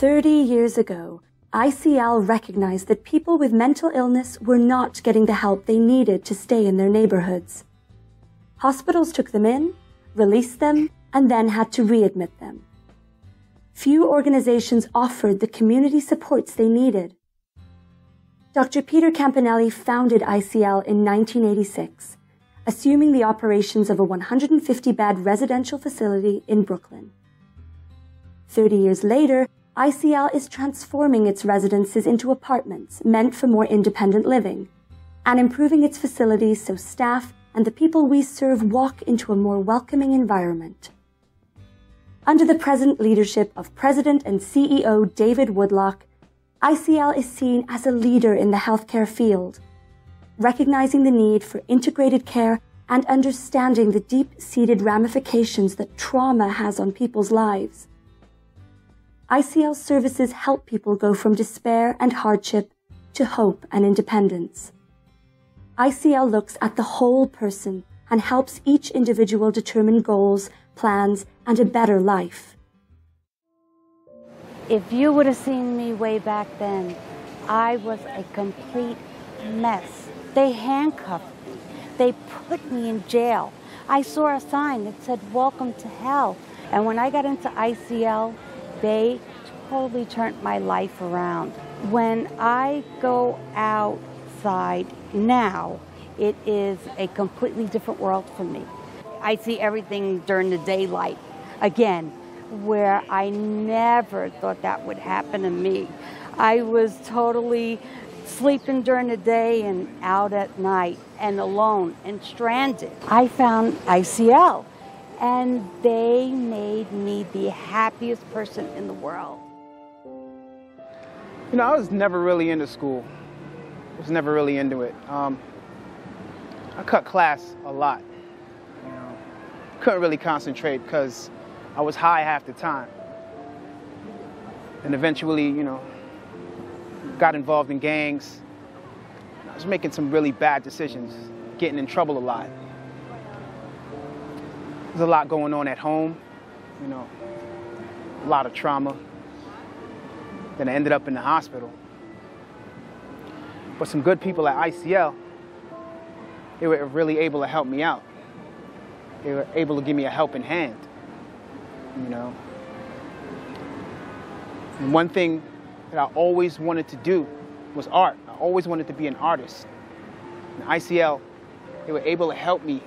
30 years ago, ICL recognized that people with mental illness were not getting the help they needed to stay in their neighborhoods. Hospitals took them in, released them, and then had to readmit them. Few organizations offered the community supports they needed. Dr. Peter Campanelli founded ICL in 1986, assuming the operations of a 150 bed residential facility in Brooklyn. 30 years later, ICL is transforming its residences into apartments meant for more independent living and improving its facilities so staff and the people we serve walk into a more welcoming environment. Under the present leadership of President and CEO David Woodlock, ICL is seen as a leader in the healthcare field, recognizing the need for integrated care and understanding the deep seated ramifications that trauma has on people's lives. ICL services help people go from despair and hardship to hope and independence. ICL looks at the whole person and helps each individual determine goals, plans, and a better life. If you would have seen me way back then, I was a complete mess. They handcuffed me. They put me in jail. I saw a sign that said, Welcome to Hell. And when I got into ICL, they totally turned my life around. When I go outside now, it is a completely different world for me. I see everything during the daylight again, where I never thought that would happen to me. I was totally sleeping during the day and out at night and alone and stranded. I found ICL and they made me the happiest person in the world. You know, I was never really into school. I was never really into it. Um, I cut class a lot. You know, couldn't really concentrate because I was high half the time. And eventually, you know, got involved in gangs. I was making some really bad decisions, getting in trouble a lot. There's a lot going on at home, you know, a lot of trauma. Then I ended up in the hospital. But some good people at ICL, they were really able to help me out. They were able to give me a helping hand, you know. And one thing that I always wanted to do was art. I always wanted to be an artist. In ICL, they were able to help me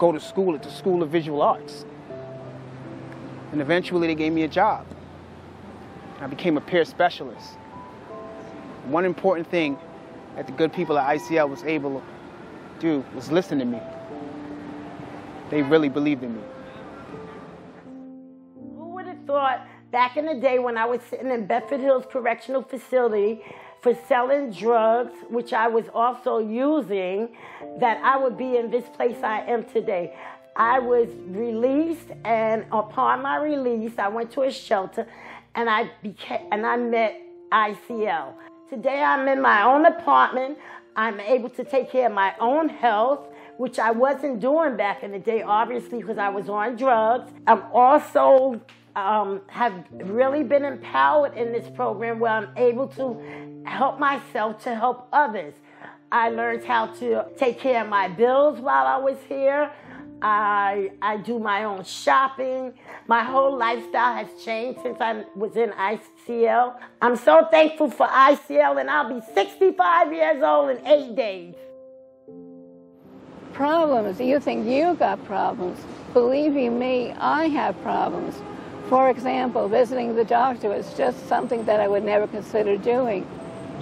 go to school at the School of Visual Arts. And eventually they gave me a job. I became a peer specialist. One important thing that the good people at ICL was able to do was listen to me. They really believed in me. Who would have thought back in the day when I was sitting in Bedford Hills Correctional Facility for selling drugs, which I was also using, that I would be in this place I am today. I was released, and upon my release, I went to a shelter and I became and I met ICL. Today I'm in my own apartment. I'm able to take care of my own health, which I wasn't doing back in the day, obviously, because I was on drugs. I'm also um, have really been empowered in this program where I'm able to help myself to help others. I learned how to take care of my bills while I was here. I, I do my own shopping. My whole lifestyle has changed since I was in ICL. I'm so thankful for ICL, and I'll be 65 years old in eight days. Problems. You think you've got problems. Believe you me, I have problems. For example, visiting the doctor was just something that I would never consider doing.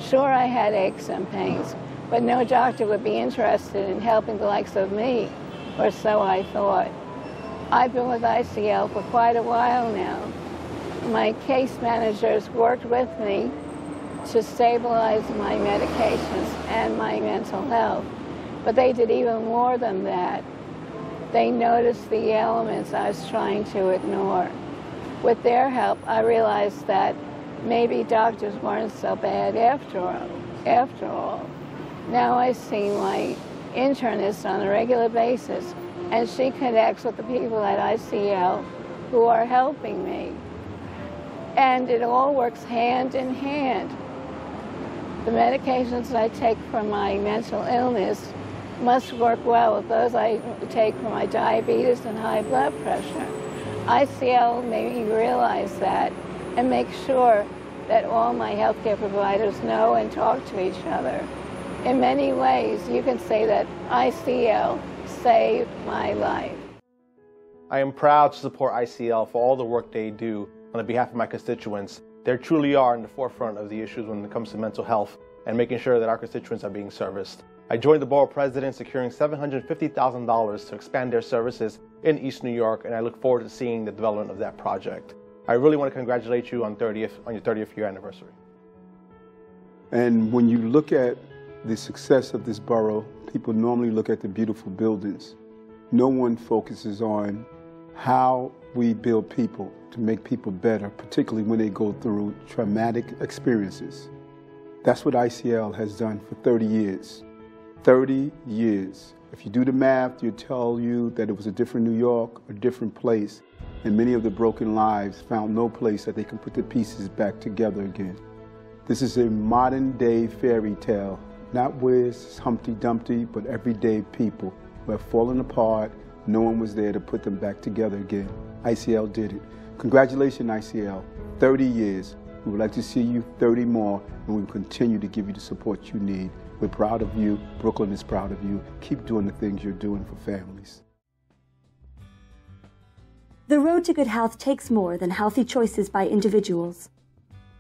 Sure, I had aches and pains, but no doctor would be interested in helping the likes of me or so I thought. I've been with ICL for quite a while now. My case managers worked with me to stabilize my medications and my mental health. But they did even more than that. They noticed the elements I was trying to ignore. With their help, I realized that maybe doctors weren't so bad after all. After all. Now I see my internist on a regular basis, and she connects with the people at ICL who are helping me. And it all works hand in hand. The medications I take for my mental illness must work well with those I take for my diabetes and high blood pressure. ICL made me realize that and make sure that all my healthcare providers know and talk to each other. In many ways, you can say that ICL saved my life. I am proud to support ICL for all the work they do on behalf of my constituents. They truly are in the forefront of the issues when it comes to mental health and making sure that our constituents are being serviced. I joined the borough president securing $750,000 to expand their services in East New York, and I look forward to seeing the development of that project. I really want to congratulate you on, 30th, on your 30th year anniversary. And when you look at the success of this borough, people normally look at the beautiful buildings. No one focuses on how we build people to make people better, particularly when they go through traumatic experiences. That's what ICL has done for 30 years. 30 years. If you do the math, you tell you that it was a different New York, a different place, and many of the broken lives found no place that they can put the pieces back together again. This is a modern day fairy tale, not where Humpty Dumpty, but everyday people who have fallen apart. No one was there to put them back together again. ICL did it. Congratulations, ICL. 30 years. We would like to see you 30 more, and we will continue to give you the support you need. We're proud of you. Brooklyn is proud of you. Keep doing the things you're doing for families. The road to good health takes more than healthy choices by individuals.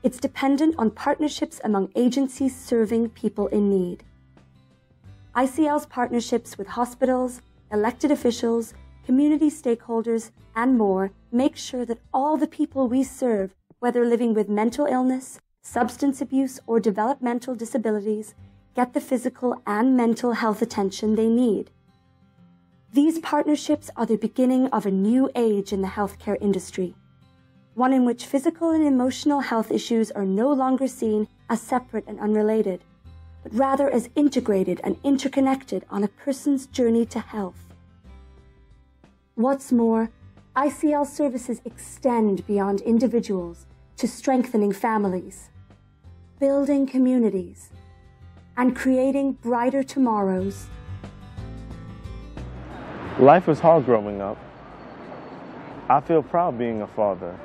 It's dependent on partnerships among agencies serving people in need. ICL's partnerships with hospitals, elected officials, community stakeholders, and more make sure that all the people we serve, whether living with mental illness, substance abuse, or developmental disabilities, get the physical and mental health attention they need. These partnerships are the beginning of a new age in the healthcare industry, one in which physical and emotional health issues are no longer seen as separate and unrelated, but rather as integrated and interconnected on a person's journey to health. What's more, ICL services extend beyond individuals to strengthening families, building communities, and creating brighter tomorrows. Life was hard growing up. I feel proud being a father.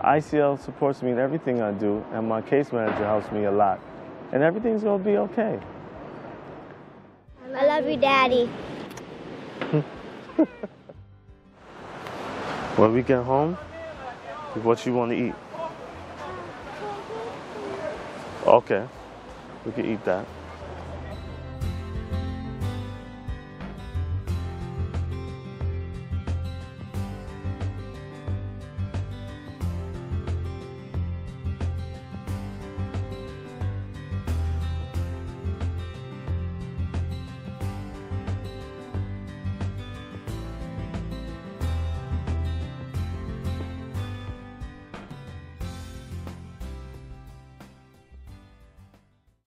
ICL supports me in everything I do, and my case manager helps me a lot. And everything's to be okay. I love you, Daddy. when we get home, what you want to eat? Okay, we can eat that.